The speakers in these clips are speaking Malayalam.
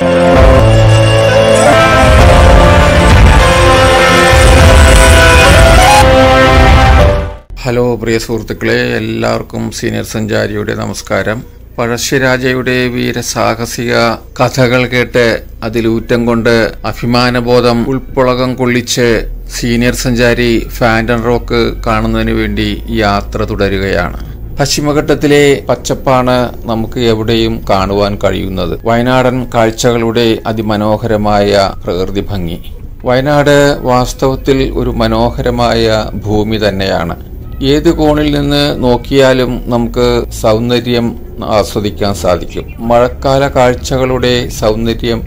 ഹലോ പ്രിയ സുഹൃത്തുക്കളെ എല്ലാവർക്കും സീനിയർ സഞ്ചാരിയുടെ നമസ്കാരം. പഴശ്ശിരാജയുടെ വീരസാഹസിക കഥകൾ കേട്ട് അതിലൂറ്റം കൊണ്ട് അഭിമാനബോധം ഉൾപ്പുളകം കൊള്ളിച്ച് സീനിയർ സഞ്ചാരി ഫാൻഡൻ റോക്ക് കാണുന്നതിന് വേണ്ടി യാത്ര തുടരുകയാണ്. പശ്ചിമഘട്ടത്തിലെ പച്ചപ്പാണ് നമുക്ക് എവിടെയും കാണുവാൻ കഴിയുന്നത്. വയനാടൻ കാഴ്ചകളുടെ അതിമനോഹരമായ പ്രകൃതി ഭംഗി. വയനാട് വാസ്തവത്തിൽ ഒരു മനോഹരമായ ഭൂമി തന്നെയാണ്. ഏത് കോണിൽ നിന്ന് നോക്കിയാലും നമുക്ക് സൗന്ദര്യം ആസ്വദിക്കാൻ സാധിക്കും. മഴക്കാല കാഴ്ചകളുടെ സൗന്ദര്യം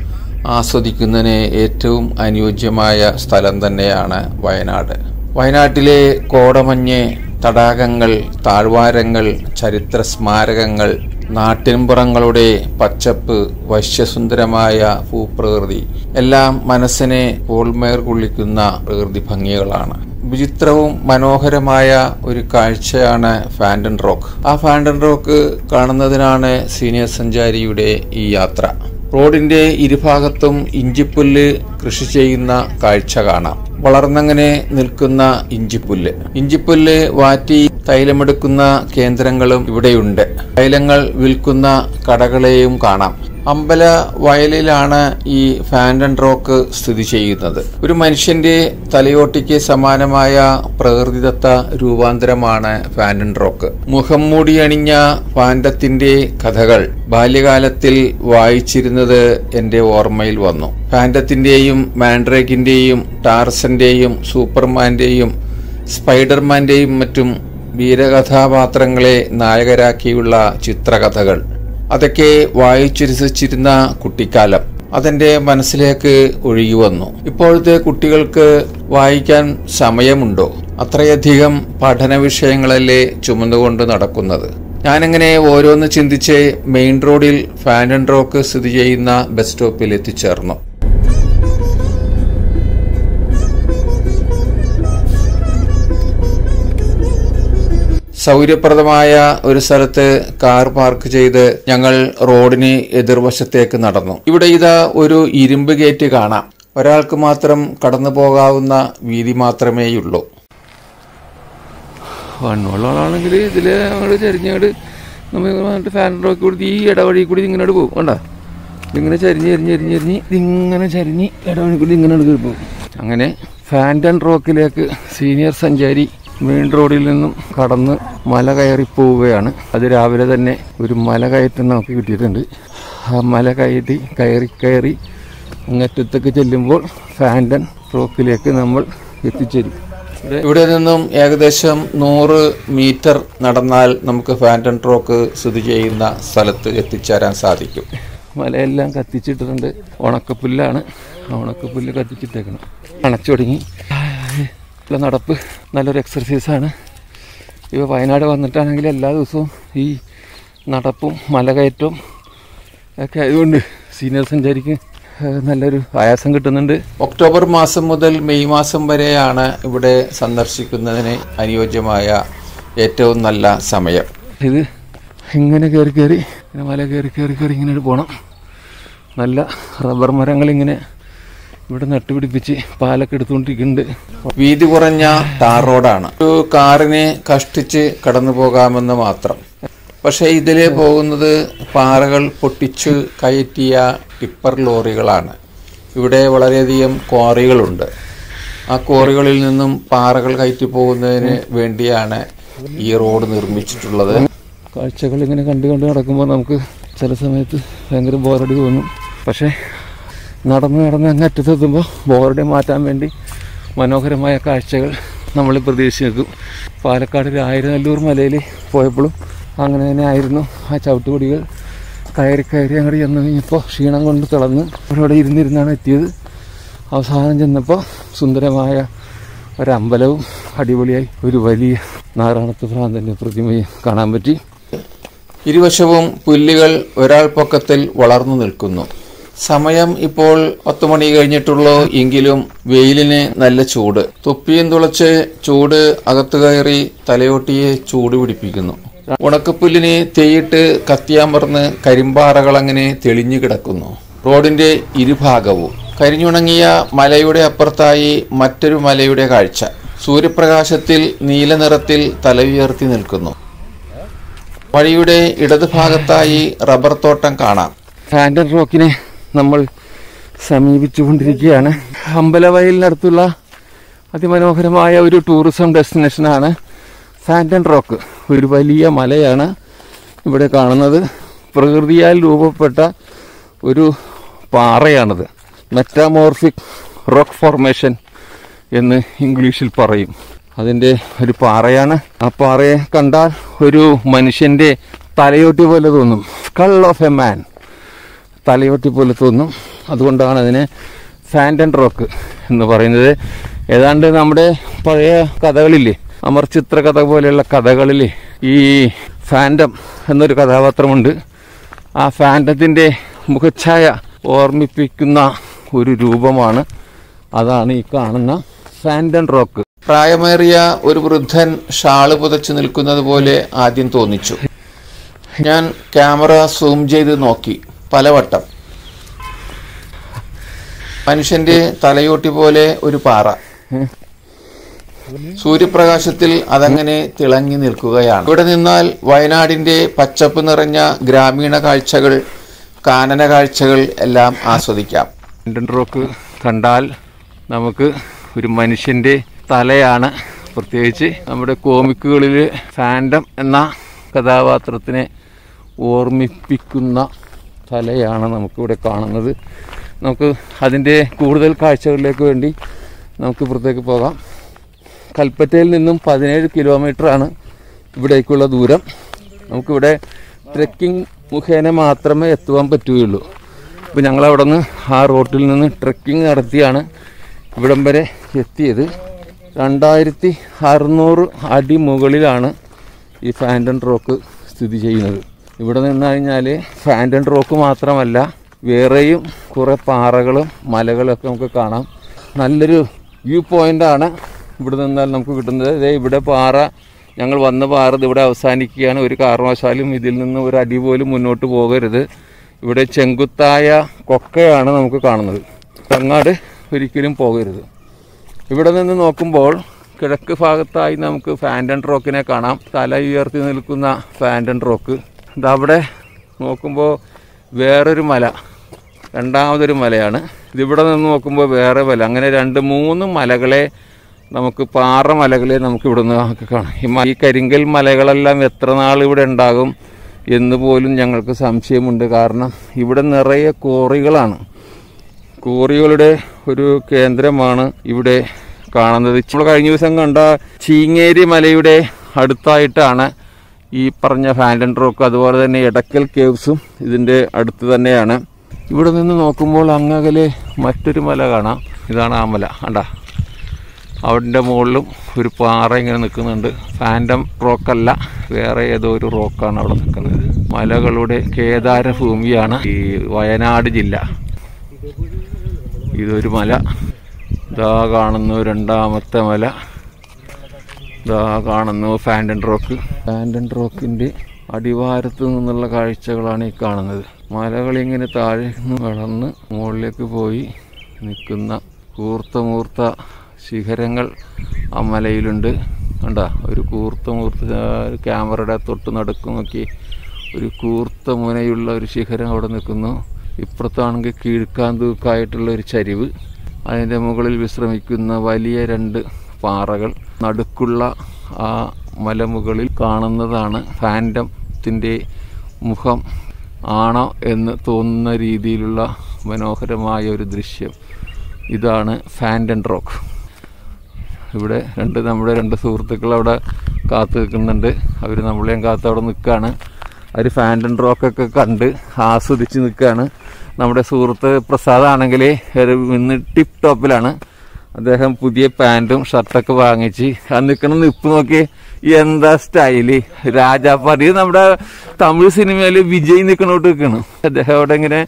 ആസ്വദിക്കുന്നതിന് ഏറ്റവും അനുയോജ്യമായ സ്ഥലം തന്നെയാണ് വയനാട്. വയനാട്ടിലെ കോടമഞ്ഞ് തടാകങ്ങൾ താഴ്വാരങ്ങൾ ചരിത്ര സ്മാരകങ്ങൾ നാട്ടിൻപുറങ്ങളുടെ പച്ചപ്പ് വശ്യസുന്ദരമായ ഭൂപ്രകൃതി എല്ലാം മനസ്സിനെ പോൾമേർ കൊള്ളിക്കുന്ന പ്രകൃതി ഭംഗികളാണ്. വിചിത്രവും മനോഹരമായ ഒരു കാഴ്ചയാണ് ഫാൻഡൻ റോക്ക്. ആ ഫാൻഡൻ റോക്ക് കാണുന്നതിനാണ് സീനിയർ സഞ്ചാരിയുടെ ഈ യാത്ര. റോഡിന്റെ ഇരുഭാഗത്തും ഇഞ്ചിപ്പുല്ല് കൃഷി ചെയ്യുന്ന കാഴ്ച കാണാം. വളർന്നങ്ങനെ നിൽക്കുന്ന ഇഞ്ചിപ്പുല്ല്. ഇഞ്ചിപ്പുല്ല് വാറ്റി തൈലമെടുക്കുന്ന കേന്ദ്രങ്ങളും ഇവിടെയുണ്ട്. തൈലങ്ങൾ വിൽക്കുന്ന കടകളെയും കാണാം. അമ്പല വയലിലാണ് ഈ ഫാൻഡൻ റോക്ക് സ്ഥിതി ചെയ്യുന്നത്. ഒരു മനുഷ്യന്റെ തലയോട്ടിക്ക് സമാനമായ പ്രകൃതിദത്ത രൂപാന്തരമാണ് ഫാൻഡൻ റോക്ക് മുഖം മൂടി അണിഞ്ഞ ഫാൻഡത്തിന്റെ കഥകൾ ബാല്യകാലത്തിൽ വായിച്ചിരുന്നത് എന്റെ ഓർമ്മയിൽ വന്നു. ഫാൻഡത്തിന്റെയും മാൻഡ്രേക്കിന്റെയും ടാർസന്റെയും സൂപ്പർമാന്റെയും സ്പൈഡർമാന്റെയും മറ്റും വീരകഥാപാത്രങ്ങളെ നായകരാക്കിയുള്ള ചിത്രകഥകൾ. അതൊക്കെ വായിച്ചു രസിച്ചിരുന്ന കുട്ടിക്കാലം അതെന്റെ മനസ്സിലേക്ക് ഒഴുകി വന്നു. ഇപ്പോഴത്തെ കുട്ടികൾക്ക് വായിക്കാൻ സമയമുണ്ടോ? അത്രയധികം പഠന വിഷയങ്ങളല്ലേ ചുമന്നുകൊണ്ട് നടക്കുന്നത്. ഞാനിങ്ങനെ ഓരോന്ന് ചിന്തിച്ച് മെയിൻ റോഡിൽ ഫാൻ ആൻഡ് റോക്ക് സ്ഥിതി ചെയ്യുന്ന ബസ് സ്റ്റോപ്പിൽ എത്തിച്ചേർന്നു. സൗകര്യപ്രദമായ ഒരു സ്ഥലത്ത് കാർ പാർക്ക് ചെയ്ത് ഞങ്ങൾ റോഡിന് എതിർവശത്തേക്ക് നടന്നു. ഇവിടെ ഇതാ ഒരു ഇരുമ്പ് ഗേറ്റ് കാണാം. ഒരാൾക്ക് മാത്രം കടന്നു പോകാവുന്ന വീതി മാത്രമേയുള്ളൂ. വണ്ണുള്ളാണെങ്കിൽ ഇതിൽ അങ്ങോട്ട് ചരിഞ്ഞങ്ങോട്ട് നമ്മൾ ഫാനിന്റെ റോക്ക് കൊടുത്ത് ഈ ഇടവഴി കൂടി ഇങ്ങോട്ട് പോകും. കണ്ട? ഇതിങ്ങനെ ചരിഞ്ഞ് ചരിഞ്ഞ് ചരിഞ്ഞ് ചരിഞ്ഞ് ഇതിങ്ങനെ ചരിഞ്ഞ് ഇടവഴി കൂടി ഇങ്ങനെ പോകും. അങ്ങനെ ഫാന്റൻ റോക്കിലേക്ക് സീനിയർ സഞ്ചാരി മെയിൻ റോഡിൽ നിന്നും കടന്ന് മല കയറി പോവുകയാണ്. അത് രാവിലെ തന്നെ ഒരു മല കയറ്റം നമുക്ക് കിട്ടിയിട്ടുണ്ട്. ആ മല കയറ്റി കയറി കയറി അങ്ങറ്റത്തേക്ക് ചെല്ലുമ്പോൾ ഫാൻഡൻ റോക്കിലേക്ക് നമ്മൾ എത്തിച്ചേരും. ഇവിടെ നിന്നും ഏകദേശം നൂറ് മീറ്റർ നടന്നാൽ നമുക്ക് ഫാൻഡൻ റോക്ക് സ്ഥിതി ചെയ്യുന്ന സ്ഥലത്ത് എത്തിച്ചേരാൻ സാധിക്കും. മലയെല്ലാം കത്തിച്ചിട്ടുണ്ട് ഉണക്കപ്പുല്ലാണ്. ഉണക്കപ്പുല്ല് കത്തിച്ചിട്ടേക്കണം. അണച്ചു തുടങ്ങി ഉള്ള നടപ്പ് നല്ലൊരു എക്സർസൈസാണ് ഇപ്പോൾ വയനാട് വന്നിട്ടാണെങ്കിൽ എല്ലാ ദിവസവും ഈ നടപ്പും മലകയറ്റവും ഒക്കെ ആയതുകൊണ്ട് സീനിയർ സഞ്ചാരിക്ക് നല്ലൊരു ആയാസം കിട്ടുന്നുണ്ട്. ഒക്ടോബർ മാസം മുതൽ മെയ് മാസം വരെയാണ് ഇവിടെ സന്ദർശിക്കുന്നതിന് അനുയോജ്യമായ ഏറ്റവും നല്ല സമയം. ഇത് ഇങ്ങനെ കയറി കയറി മല കയറി കയറി കയറി ഇങ്ങനെ പോകണം നല്ല റബ്ബർ മരങ്ങൾ ഇങ്ങനെ ഇവിടെ നട്ടുപിടിപ്പിച്ച് പാലൊക്കെ എടുത്തുകൊണ്ടിരിക്കുന്നുണ്ട്. വീതി കുറഞ്ഞ ടാർ റോഡാണ് ഒരു കാറിനെ കഷ്ടിച്ച് കടന്നു പോകാമെന്ന് മാത്രം. പക്ഷേ ഇതിലെ പോകുന്നത് പാറകൾ പൊട്ടിച്ച് കയറ്റിയ ടിപ്പർ ലോറികളാണ്. ഇവിടെ വളരെയധികം ക്വാറികളുണ്ട് ആ ക്വാറികളിൽ നിന്നും പാറകൾ കയറ്റി പോകുന്നതിന് വേണ്ടിയാണ് ഈ റോഡ് നിർമ്മിച്ചിട്ടുള്ളത്. കാഴ്ചകൾ ഇങ്ങനെ കണ്ടു കണ്ട് നടക്കുമ്പോൾ നമുക്ക് ചില സമയത്ത് ഭയങ്കര ബോറടി തോന്നും. പക്ഷേ നടന്ന് നടന്ന് അങ്ങ് അറ്റത്തെത്തുമ്പോൾ ബോറടി മാറ്റാൻ വേണ്ടി മനോഹരമായ കാഴ്ചകൾ നമ്മൾ പ്രതീക്ഷിച്ച് നിൽക്കും പാലക്കാട് ആയിരനല്ലൂർ മലയിൽ പോയപ്പോഴും അങ്ങനെ തന്നെ ആയിരുന്നു. ആ ചവിട്ടുപടികൾ കയറി കയറി അങ്ങോട്ട് ചെന്ന് കഴിഞ്ഞപ്പോൾ ക്ഷീണം കൊണ്ട് തിളന്ന് അവിടെ ഇരുന്നിരുന്നാണ് എത്തിയത്. അവസാനം ചെന്നപ്പോൾ സുന്ദരമായ ഒരമ്പലവും അടിപൊളിയായി. ഒരു വലിയ നാരായണത്ത് ഭ്രാന്തന്റെ പ്രതിമയും കാണാൻ പറ്റി. ഇരുവശവും പുല്ലുകൾ ഒരാൾ പൊക്കത്തിൽ വളർന്നു നിൽക്കുന്നു. സമയം ഇപ്പോൾ പത്ത് മണി കഴിഞ്ഞിട്ടുള്ളൂ എങ്കിലും വെയിലിന് നല്ല ചൂട്. തൊപ്പിയും തുളച്ച് ചൂട് അകത്തു കയറി തലയോട്ടിയെ ചൂട് പിടിപ്പിക്കുന്നു. ഉണക്കപ്പുല്ലിനെ തേയിട്ട് കത്തിയാമർന്ന് കരിമ്പാറകൾ അങ്ങനെ തെളിഞ്ഞു കിടക്കുന്നു. റോഡിന്റെ ഇരുഭാഗവും. കരിഞ്ഞുണങ്ങിയ മലയുടെ അപ്പുറത്തായി മറ്റൊരു മലയുടെ കാഴ്ച. സൂര്യപ്രകാശത്തിൽ നീല നിറത്തിൽ ഉയർത്തി നിൽക്കുന്നു. വഴിയുടെ ഇടതുഭാഗത്തായി റബ്ബർ തോട്ടം കാണാം. ഫാൻഡൻ റോക്കിനെ നമ്മൾ സമീപിച്ചുകൊണ്ടിരിക്കുകയാണ്. അമ്പലവയലിനടുത്തുള്ള അതിമനോഹരമായ ഒരു ടൂറിസം ഡെസ്റ്റിനേഷനാണ് സാൻഡൻ റോക്ക് ഒരു വലിയ മലയാണ് ഇവിടെ കാണുന്നത്. പ്രകൃതിയാൽ രൂപപ്പെട്ട ഒരു പാറയാണിത്. മെറ്റാമോർഫിക് റോക്ക് ഫോർമേഷൻ എന്ന് ഇംഗ്ലീഷിൽ പറയും. അതിന്റെ ഒരു പാറയാണ്. ആ പാറയെ കണ്ടാൽ ഒരു മനുഷ്യന്റെ തലയോട്ടി പോലെ തോന്നും. സ്കൾ ഓഫ് എ മാൻ തലയോട്ടി പോലെ തോന്നും. അതുകൊണ്ടാണ് അതിനെ ഫാൻഡൻ റോക്ക് എന്ന് പറയുന്നത്. ഏതാണ്ട് നമ്മുടെ പഴയ കഥകളില്ലേ അമർ ചിത്ര കഥ പോലെയുള്ള കഥകളിൽ ഈ ഫാൻഡം എന്നൊരു കഥാപാത്രമുണ്ട്. ആ ഫാൻഡത്തിന്റെ മുഖച്ഛായ ഓർമ്മിപ്പിക്കുന്ന ഒരു രൂപമാണ്. അതാണ് ഈ കാണുന്ന ഫാൻഡൻ റോക്ക് പ്രായമേറിയ ഒരു വൃദ്ധൻ ഷാൾ പുതച്ചു നിൽക്കുന്നത് പോലെ ആദ്യം തോന്നിച്ചു. ഞാൻ ക്യാമറ സൂം ചെയ്ത് നോക്കി. പലവട്ടം. മനുഷ്യന്റെ തലയോട്ടി പോലെ ഒരു പാറ. സൂര്യപ്രകാശത്തിൽ അതങ്ങനെ തിളങ്ങി നിൽക്കുകയാണ്. ഇവിടെ നിന്നാൽ വയനാടിന്റെ പച്ചപ്പ് നിറഞ്ഞ ഗ്രാമീണ കാഴ്ചകൾ കാനന കാഴ്ചകൾ എല്ലാം ആസ്വദിക്കാം. റോക്ക് കണ്ടാൽ നമുക്ക് ഒരു മനുഷ്യന്റെ തലയാണ്. പ്രത്യേകിച്ച് നമ്മുടെ കോമിക്കുകളിൽ ഫാൻഡം എന്ന കഥാപാത്രത്തിനെ ഓർമ്മിപ്പിക്കുന്ന തലയാണ് നമുക്കിവിടെ കാണുന്നത്. നമുക്ക് അതിന്റെ കൂടുതൽ കാഴ്ചകളിലേക്ക് വേണ്ടി നമുക്ക് ഇപ്പുറത്തേക്ക് പോകാം. കൽപ്പറ്റയിൽ നിന്നും പതിനേഴ് കിലോമീറ്ററാണ് ഇവിടേക്കുള്ള ദൂരം. നമുക്കിവിടെ ട്രെക്കിംഗ് മുഖേന മാത്രമേ എത്തുവാൻ പറ്റുകയുള്ളൂ. ഇപ്പോൾ ഞങ്ങളവിടെ നിന്ന് ആ റോട്ടിൽ നിന്ന് ട്രെക്കിംഗ് നടത്തിയാണ് ഇവിടം വരെ എത്തിയത്. രണ്ടായിരത്തി അറുന്നൂറ് അടി മുകളിലാണ് ഈ ഫാൻഡൻ റോക്ക് സ്ഥിതി ചെയ്യുന്നത്. ഇവിടെ നിന്ന് കഴിഞ്ഞാൽ ഫാൻഡൻ റോക്ക് മാത്രമല്ല വേറെയും കുറേ പാറകളും മലകളൊക്കെ നമുക്ക് കാണാം. നല്ലൊരു വ്യൂ പോയിന്റാണ് ഇവിടെ നിന്നാൽ നമുക്ക് കിട്ടുന്നത്. ദേ ഇവിടെ പാറ ഞങ്ങൾ വന്ന പാറ ഇത് ഇവിടെ അവസാനിക്കുകയാണ്. ഒരു കാരണവശാലും ഇതിൽ നിന്ന് ഒരു അടി പോലും മുന്നോട്ട് പോകരുത്. ഇവിടെ ചെങ്കുത്തായ കൊക്കയാണ് നമുക്ക് കാണുന്നത്. തങ്ങാട് ഒരിക്കലും പോകരുത്. ഇവിടെ നിന്ന് നോക്കുമ്പോൾ കിഴക്ക് ഭാഗത്തായി നമുക്ക് ഫാൻഡൻ റോക്കിനെ കാണാം. തല ഉയർത്തി നിൽക്കുന്ന ഫാൻഡൻ റോക്ക് ഇതവിടെ നോക്കുമ്പോൾ വേറൊരു മല. രണ്ടാമതൊരു മലയാണ്. ഇതിവിടെ നിന്ന് നോക്കുമ്പോൾ വേറെ മല. അങ്ങനെ രണ്ട് മൂന്ന് മലകളെ നമുക്ക് പാറ മലകളെ നമുക്ക് ഇവിടെ നിന്ന് കാണാം. ഈ കരിങ്കൽ മലകളെല്ലാം എത്ര നാൾ ഇവിടെ ഉണ്ടാകും എന്ന് പോലും ഞങ്ങൾക്ക് സംശയമുണ്ട്. കാരണം ഇവിടെ നിറയെ കോറികളാണ്. കോറികളുടെ ഒരു കേന്ദ്രമാണ് ഇവിടെ കാണുന്നത്. നമ്മൾ കഴിഞ്ഞ ദിവസം കണ്ട ചീങ്ങേരി മലയുടെ അടുത്തായിട്ടാണ് ഈ പറഞ്ഞ ഫാൻഡൻ റോക്ക് അതുപോലെ തന്നെ എടക്കൽ കേവ്സും ഇതിന്റെ അടുത്ത് തന്നെയാണ്. ഇവിടെ നിന്ന് നോക്കുമ്പോൾ അങ്ങകലെ മറ്റൊരു മല കാണാം. ഇതാണ് ആ മല. കണ്ടാ? അവിടെ മുകളിലും ഒരു പാറ ഇങ്ങനെ നിൽക്കുന്നുണ്ട്. ഫാൻഡം റോക്കല്ല വേറെ ഏതോ ഒരു റോക്കാണ് അവിടെ നിൽക്കുന്നത്. മലകളുടെ കേദാര ഭൂമിയാണ് ഈ വയനാട് ജില്ല. ഇതൊരു മല. ഇതാ കാണുന്നു രണ്ടാമത്തെ മല. ഇതാ കാണുന്നു ഫാൻഡൻ റോക്ക് ഫാൻഡൻ റോക്കിന്റെ അടിവാരത്ത് നിന്നുള്ള കാഴ്ചകളാണ് ഈ കാണുന്നത്. മലകൾ ഇങ്ങനെ താഴെ നിന്ന് വളർന്ന് മുകളിലേക്ക് പോയി നിൽക്കുന്ന കൂർത്ത മൂർത്ത ശിഖരങ്ങൾ ആ മലയിലുണ്ട്. കണ്ട ഒരു കൂർത്ത മൂർത്ത ക്യാമറയുടെ തൊട്ട് നടുക്ക് നോക്കി ഒരു കൂർത്ത മുനയുള്ള ഒരു ശിഖരം അവിടെ നിൽക്കുന്നു. ഇപ്പുറത്താണെങ്കിൽ കീഴ്ക്കാന്തൂക്കായിട്ടുള്ള ഒരു ചരിവ്. അതിന്റെ മുകളിൽ വിശ്രമിക്കുന്ന വലിയ രണ്ട് പാറകൾ നടുക്കുള്ള ആ മലമുകളിൽ കാണുന്നതാണ് ഫാൻഡത്തിന്റെ മുഖം. ആണോ എന്ന് തോന്നുന്ന രീതിയിലുള്ള മനോഹരമായ ഒരു ദൃശ്യം. ഇതാണ് ഫാൻഡൻ റോക്ക് ഇവിടെ രണ്ട് നമ്മുടെ രണ്ട് സുഹൃത്തുക്കൾ അവിടെ കാത്തു നിൽക്കുന്നുണ്ട്. അവർ നമ്മളെയും കാത്ത് അവിടെ നിൽക്കുകയാണ്. അവർ ഫാൻഡൻ റോക്കൊക്കെ കണ്ട് ആസ്വദിച്ച് നിൽക്കുകയാണ്. നമ്മുടെ സുഹൃത്ത് പ്രസാദാണെങ്കിൽ ഇന്ന് ടിപ്പ് ടോപ്പിലാണ് അദ്ദേഹം പുതിയ പാന്റും ഷർട്ടൊക്കെ വാങ്ങിച്ച് ആ നിൽക്കണം നിപ്പ് നോക്കി എന്താ സ്റ്റൈൽ? രാജാപ്പാടി നമ്മുടെ തമിഴ് സിനിമയിൽ വിജയ് നിൽക്കണോട്ട് നിൽക്കണം അദ്ദേഹം അവിടെ ഇങ്ങനെ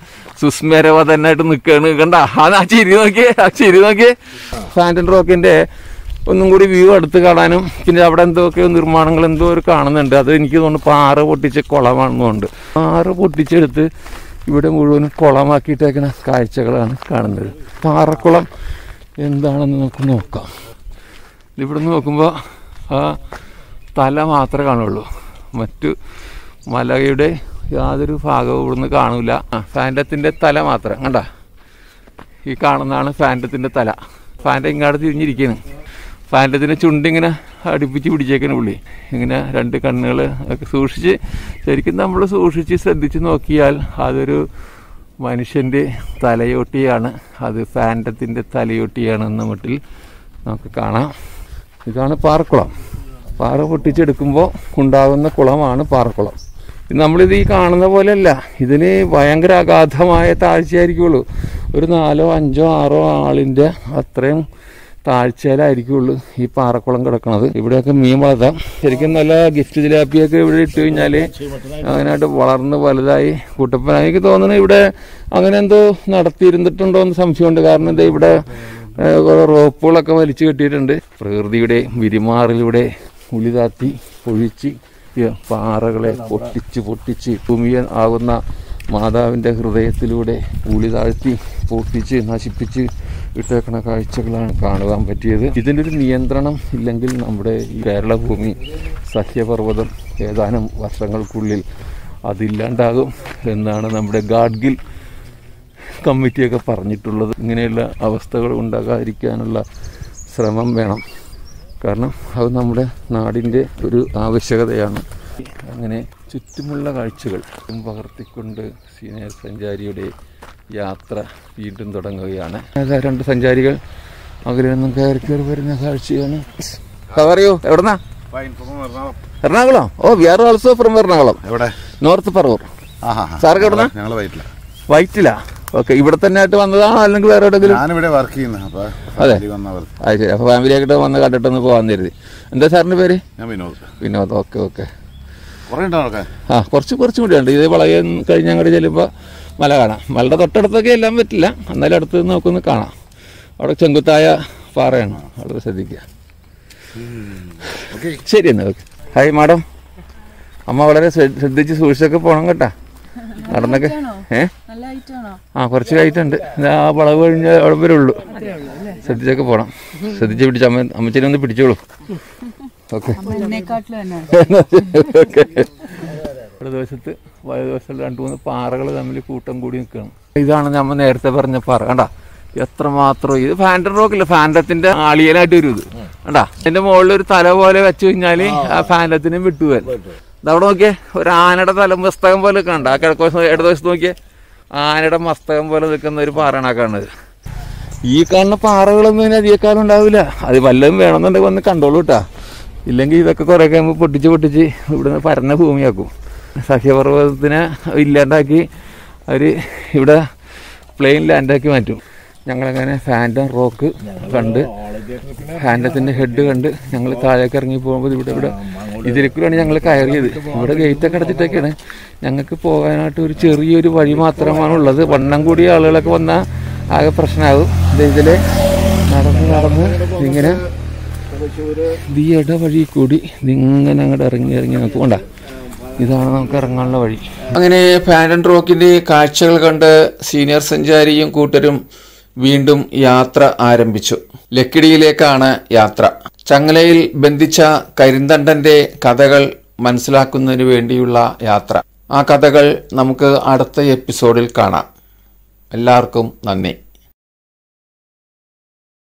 സുസ്മേരവതനായിട്ട് നിൽക്കുകയാണ് കണ്ട? ആ ചിരി നോക്കിയേ ആ ചിരി നോക്കിയേ ഫാന്റൻ റോക്കിന്റെ ഒന്നും കൂടി വ്യൂ എടുത്ത് കാണാനും പിന്നെ അവിടെ എന്തൊക്കെയോ നിർമ്മാണങ്ങൾ എന്തോ ഒരു കാണുന്നുണ്ട്. അത് എനിക്ക് തോന്നുന്നു പാറ പൊട്ടിച്ച കുളമാണെന്നുണ്ട്. പാറ പൊട്ടിച്ചെടുത്ത് ഇവിടെ മുഴുവനും കുളമാക്കിയിട്ടേക്കുന്ന കാഴ്ചകളാണ് കാണുന്നത്. പാറക്കുളം എന്താണെന്ന് നമുക്ക് നോക്കാം. ഇവിടെ നോക്കുമ്പോൾ ആ തല മാത്രമേ കാണുള്ളൂ. മറ്റു മലയുടെ യാതൊരു ഭാഗവും ഇവിടുന്ന് കാണില്ല ഫാന്റത്തിന്റെ തല മാത്രം. കണ്ട? ഈ കാണുന്നതാണ് ഫാന്റത്തിന്റെ തല. ഫാന്റെ ഇങ്ങോട്ട് തിരിഞ്ഞിരിക്കുന്നു ഫാന്റത്തിന്റെ ചുണ്ടിങ്ങനെ അടുപ്പിച്ച് പിടിച്ചേക്കണ പുള്ളി. ഇങ്ങനെ രണ്ട് കണ്ണുകൾ ഒക്കെ സൂക്ഷിച്ച് ശരിക്കും നമ്മൾ സൂക്ഷിച്ച് ശ്രദ്ധിച്ച് നോക്കിയാൽ അതൊരു മനുഷ്യന്റെ തലയോട്ടിയാണ്. അത് ഫാന്റത്തിന്റെ തലയോട്ടിയാണെന്ന മട്ടിൽ നമുക്ക് കാണാം. ഇതാണ് പാറക്കുളം. പാറ പൊട്ടിച്ചെടുക്കുമ്പോൾ ഉണ്ടാകുന്ന കുളമാണ് പാറക്കുളം. നമ്മളിത് ഈ കാണുന്ന പോലെയല്ല. ഇതിന് ഭയങ്കര അഗാധമായ താഴ്ചയായിരിക്കുള്ളൂ. ഒരു നാലോ അഞ്ചോ ആറോ ആളിന്റെ അത്രയും താഴ്ചയിലായിരിക്കുള്ളൂ ഈ പാറക്കുളം കിടക്കുന്നത് ഇവിടെയൊക്കെ മീൻ വളർത്താം. ശരിക്കും നല്ല ഗിഫ്റ്റ് ജിലാപ്പിയൊക്കെ ഇവിടെ ഇട്ട് കഴിഞ്ഞാൽ അങ്ങനെയായിട്ട് വളർന്ന് വലുതായി കുട്ടപ്പന എനിക്ക് തോന്നുന്നു ഇവിടെ അങ്ങനെ എന്തോ നടത്തിയിരുന്നിട്ടുണ്ടോ എന്ന് സംശയമുണ്ട്. കാരണം എന്താ ഇവിടെ റോപ്പുകളൊക്കെ വലിച്ചു കെട്ടിയിട്ടുണ്ട്. പ്രകൃതിയുടെ വിരിമാറിലൂടെ ഉളിതാത്തി പൊഴിച്ച് പാറകളെ പൊട്ടിച്ച് പൊട്ടിച്ച് ഭൂമിയൻ ആകുന്ന മാതാവിന്റെ ഹൃദയത്തിലൂടെ ഉളി താഴ്ത്തി പൊട്ടിച്ച് നശിപ്പിച്ച് ഇട്ടേക്കണ കാഴ്ചകളാണ് കാണുവാൻ പറ്റിയത്. ഇതിന്റെ ഒരു നിയന്ത്രണം ഇല്ലെങ്കിൽ നമ്മുടെ ഈ കേരള ഭൂമി സഹ്യപർവതം ഏതാനും വർഷങ്ങൾക്കുള്ളിൽ അതില്ലാണ്ടാകും എന്നാണ് നമ്മുടെ ഗാഡ്ഗിൽ കമ്മിറ്റിയൊക്കെ പറഞ്ഞിട്ടുള്ളത്. ഇങ്ങനെയുള്ള അവസ്ഥകൾ ഉണ്ടാകാതിരിക്കാനുള്ള ശ്രമം വേണം. കാരണം അത് നമ്മുടെ നാടിന്റെ ഒരു ആവശ്യകതയാണ്. അങ്ങനെ ചുറ്റുമുള്ള കാഴ്ചകൾ പകർത്തിക്കൊണ്ട് സീനിയർ സഞ്ചാരിയുടെ യാത്ര വീണ്ടും തുടങ്ങുകയാണ്. രണ്ട് സഞ്ചാരികൾ അകലെ നിന്നും കയറി കയറി വരുന്ന കാഴ്ചയാണ്. പറയൂ എവിടെന്നാ? Ernakulam. Oh we are also from Ernakulam. എവിടെ? നോർത്ത് പറവൂർ. സാർക്ക് എവിടെ ഞങ്ങൾ വൈറ്റില. വൈറ്റില? ഓക്കെ ഇവിടെ തന്നെ ആയിട്ട് വന്നതാണോ അല്ലെങ്കിൽ വേറെ എവിടെയെങ്കിലും ഞാനിവിടെ വർക്ക് ചെയ്യുന്ന അപ്പൊ അതെ. അത് ശരി. അപ്പോൾ ഫാമിലി ആയിട്ട് വന്ന് കണ്ടിട്ടൊന്ന് പോകാൻ കരുതി. എന്താ സാറിന്റെ പേര്? ഞാൻ വിനോദ്. വിനോദ്. ഓക്കെ ഓക്കെ ആ കുറച്ച് കുറച്ചും കൂടി ഉണ്ട്. ഇത് വളയം കഴിഞ്ഞ് അങ്ങോട്ട് ചെല്ലുമ്പോൾ മല കാണാം. മലയുടെ തൊട്ടടുത്തൊക്കെ എല്ലാം പറ്റില്ല. എന്നാലും അടുത്ത് നിന്ന് നമുക്കൊന്ന് കാണാം. അവിടെ ചെങ്കുത്തായ പാറയാണ്. അവിടെ ശ്രദ്ധിക്കുക. ഓക്കെ. ശരി എന്നാ ഓക്കെ. Hi madam. അമ്മ വളരെ ശ്രദ്ധ- ശ്രദ്ധിച്ച് സൂക്ഷിച്ചൊക്കെ പോകണം കേട്ടാ. നടന്നൊക്കെ. ഏ? നല്ല ഐറ്റാണോ ആ കുറച്ച് കഴിഞ്ഞിട്ടുണ്ട് ഇത് ആ വളവ് കഴിഞ്ഞ അവിടെ വരെ ഉള്ളൂ. ശ്രദ്ധിച്ചൊക്കെ പോകണം ശ്രദ്ധിച്ച് പിടിച്ച അമ്മ അമ്മച്ചിനെ ഒന്ന് പിടിച്ചോളൂ. ഓക്കെ. എന്നെക്കാട്ടിലും ഒരു വലതുവശത്ത് രണ്ട് മൂന്ന് പാറകൾ തമ്മിൽ കൂട്ടം കൂടി നിൽക്കുകയാണ്. ഇതാണ് നമ്മൾ നേരത്തെ പറഞ്ഞ പാറ. കണ്ടാ? എത്രമാത്രം ഇത് ഫാൻഡർ റോക്കില്ല ഫാൻഡത്തിന്റെ ആളിയനായിട്ട് വരും ഇത്. കണ്ടാ? അതിന്റെ മുകളിൽ ഒരു തല പോലെ വെച്ച് കഴിഞ്ഞാൽ ആ. ഫാൻഡത്തിനും വിട്ടുപോകാൻ അവിടെ നോക്കിയേ ഒരു ആനയുടെ തല മസ്തകം പോലെ കണ്ട? ആ കിഴക്കോശം ഇടതുവശത്ത് നോക്കിയേ ആനയുടെ മസ്തകം പോലെ നിൽക്കുന്ന ഒരു പാറയാണ് ആ കാണുന്നത്. ഈ കാണുന്ന പാറകളൊന്നും ഇനി അധികക്കാലം ഉണ്ടാവില്ല. അത് വല്ലതും വേണമെന്നുണ്ടെങ്കിൽ വന്ന് കണ്ടോളൂ കേട്ടാ. ഇല്ലെങ്കിൽ ഇതൊക്കെ കുറേ കഴിയുമ്പോൾ പൊട്ടിച്ച് പൊട്ടിച്ച് ഇവിടുന്ന് പരന്ന ഭൂമിയാക്കും. സഹ്യപർവതത്തിനെ ഇല്ലാണ്ടാക്കി അവർ ഇവിടെ പ്ലെയിൻ ലാൻഡാക്കി മാറ്റും. ഞങ്ങളങ്ങനെ ഫാന്റം റോക്ക് കണ്ട് ഫാന്റത്തിന്റെ ഹെഡ് കണ്ട് ഞങ്ങൾ താഴേക്ക് ഇറങ്ങി പോകുമ്പോൾ ഇവിടെ ഇവിടെ ഇതിലേക്കൂടെയാണ് ഞങ്ങൾ കയറിയത്. ഇവിടെ ഗേറ്റൊക്കെ അടച്ചിട്ടൊക്കെയാണ്. ഞങ്ങൾക്ക് പോകാനായിട്ട് ഒരു ചെറിയൊരു വഴി മാത്രമാണ് ഉള്ളത്. വണ്ണം കൂടിയ ആളുകളൊക്കെ വന്നാൽ ആകെ പ്രശ്നമാകും ഇതിൽ നടന്ന് നടന്ന് ഇങ്ങനെ ഈ ഇട വഴി കൂടി ഇതിങ്ങനെ അങ്ങോട്ട് ഇറങ്ങി ഇറങ്ങി നോക്കുകൊണ്ടാണ് കൊണ്ട ഇതാണ് നമുക്ക് ഇറങ്ങാനുള്ള വഴി. അങ്ങനെ ഫാൻഡൻ റോക്കിന്റെ കാഴ്ചകൾ കണ്ട് സീനിയർ സഞ്ചാരിയും കൂട്ടരും വീണ്ടും യാത്ര ആരംഭിച്ചു. ലക്കിടിയിലേക്കാണ് യാത്ര. ചങ്ങലയിൽ ബന്ധിച്ച കരിന്തണ്ടന്റെ കഥകൾ മനസ്സിലാക്കുന്നതിന് വേണ്ടിയുള്ള യാത്ര. ആ കഥകൾ നമുക്ക് അടുത്ത എപ്പിസോഡിൽ കാണാം. എല്ലാവർക്കും നന്ദി.